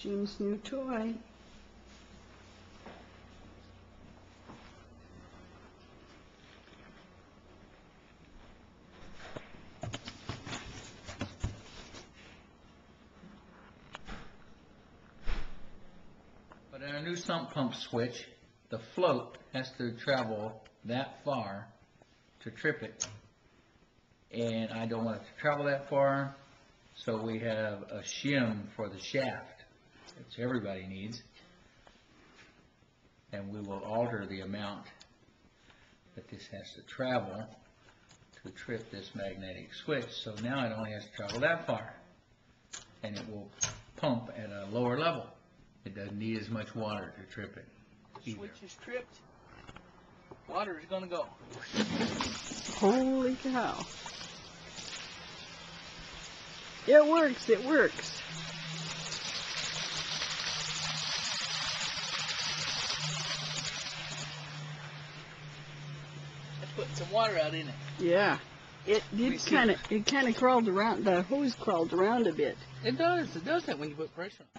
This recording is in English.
Jim's new toy. But in our new sump pump switch, the float has to travel that far to trip it. And I don't want it to travel that far, so we have a shim for the shaft, which everybody needs. And we will alter the amount that this has to travel to trip this magnetic switch, so now it only has to travel that far. And it will pump at a lower level. It doesn't need as much water to trip it. either. Switch is tripped. Water is gonna go. Holy cow. It works, it works. Putting some water out in it. Yeah. It did kind of, it kind of crawled around, the hose crawled around a bit. It does. It does that when you put pressure on. it.